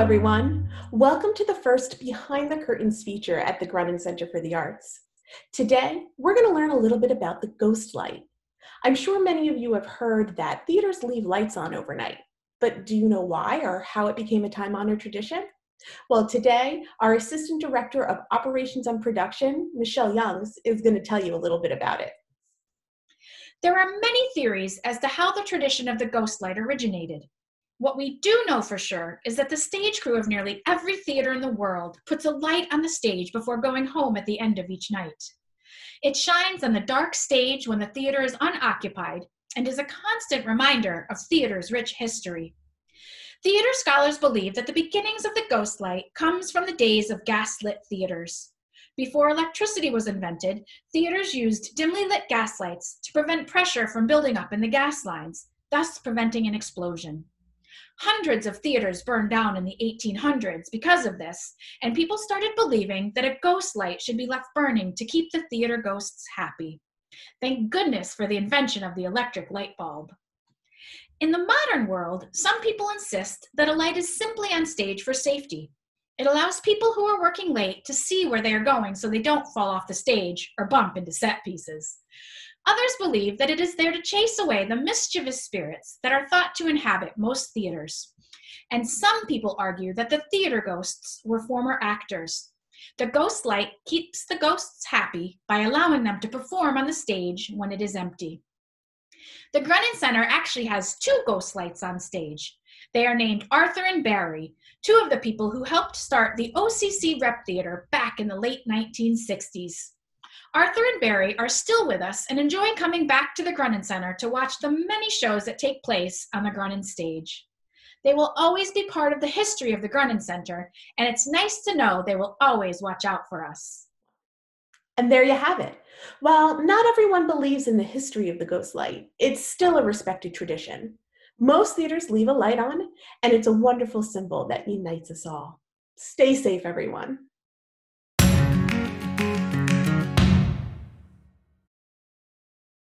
everyone. Welcome to the first Behind the Curtains feature at the Grunin Center for the Arts. Today, we're going to learn a little bit about the ghost light. I'm sure many of you have heard that theaters leave lights on overnight, but do you know why or how it became a time honored tradition? Well, today, our Assistant Director of Operations and Production, Michelle Youngs, is going to tell you a little bit about it. There are many theories as to how the tradition of the ghost light originated. What we do know for sure is that the stage crew of nearly every theater in the world puts a light on the stage before going home at the end of each night. It shines on the dark stage when the theater is unoccupied and is a constant reminder of theater's rich history. Theater scholars believe that the beginnings of the ghost light comes from the days of gaslit theaters. Before electricity was invented, theaters used dimly lit gas lights to prevent pressure from building up in the gas lines, thus preventing an explosion. Hundreds of theaters burned down in the 1800s because of this, and people started believing that a ghost light should be left burning to keep the theater ghosts happy. Thank goodness for the invention of the electric light bulb. In the modern world, some people insist that a light is simply on stage for safety. It allows people who are working late to see where they are going so they don't fall off the stage or bump into set pieces. Others believe that it is there to chase away the mischievous spirits that are thought to inhabit most theaters. And some people argue that the theater ghosts were former actors. The ghost light keeps the ghosts happy by allowing them to perform on the stage when it is empty. The Grunin Center actually has two ghost lights on stage. They are named Arthur and Barry, two of the people who helped start the OCC Rep Theater back in the late 1960s. Arthur and Barry are still with us and enjoy coming back to the Grunin Center to watch the many shows that take place on the Grunin stage. They will always be part of the history of the Grunin Center, and it's nice to know they will always watch out for us. And there you have it. While not everyone believes in the history of the ghost light, it's still a respected tradition. Most theaters leave a light on, and it's a wonderful symbol that unites us all. Stay safe, everyone.